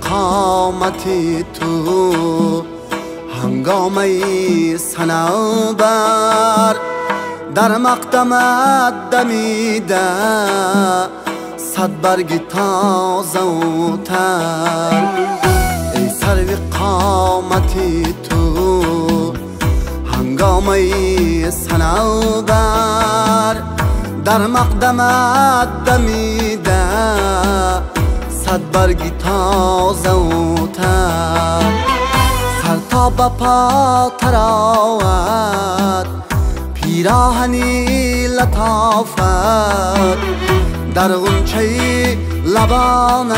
قامتی تو هنگامه سنوبر در مقدمت دمیده صد برگ تازه و تر ای سروی قامتی تو هنگامه سنوبر در مقدمت دمیده صد برگی تازه و تر. سر تا پا تراوت پیراهنی لطافت. در غنچه لبانت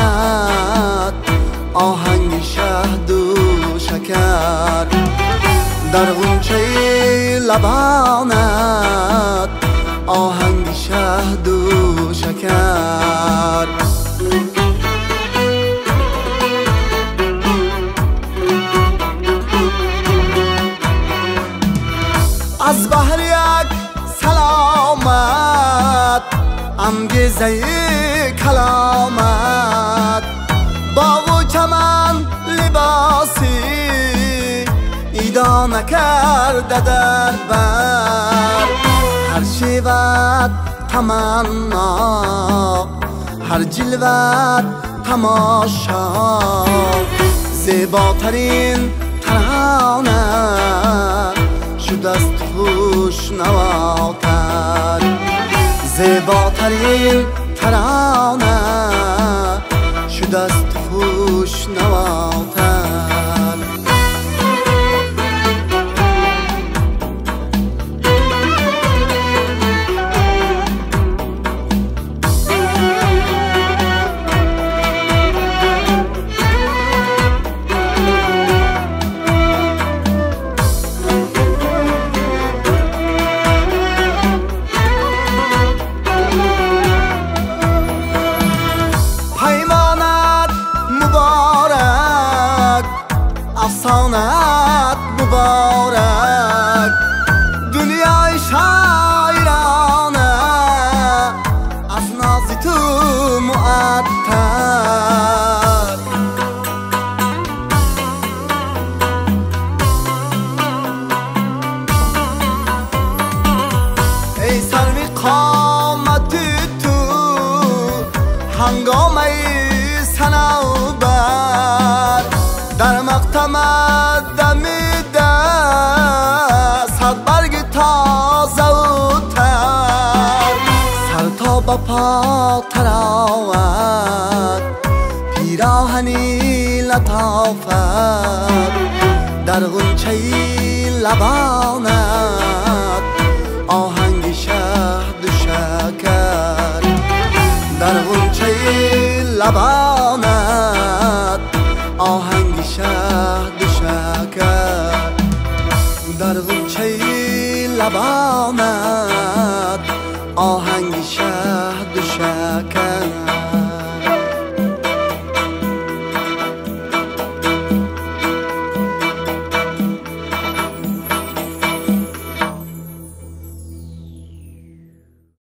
آهنگ شهد و شکر. در غنچه لبانت آهنگ شهد و شکر. انگیزه کلامت. با و چمن لباسی ایدا نکرده در بر. هر شیوت تمنا هر جلوت تماشا. زیباترین ترانه شد از خوش نواتر зеботарин тарона шудаст хушнавота sanat mübarek. Dünya iş hayrane Az nazitu muattar Ey sarvi kameti tu Hangameyi sana ben در مقتم دمیده صد برگ تازه و تر. سر تا با پا تراوت پیراهنی لطافت. در غنچه لبانت شهد و شکر در غنچه لبانت آهنگ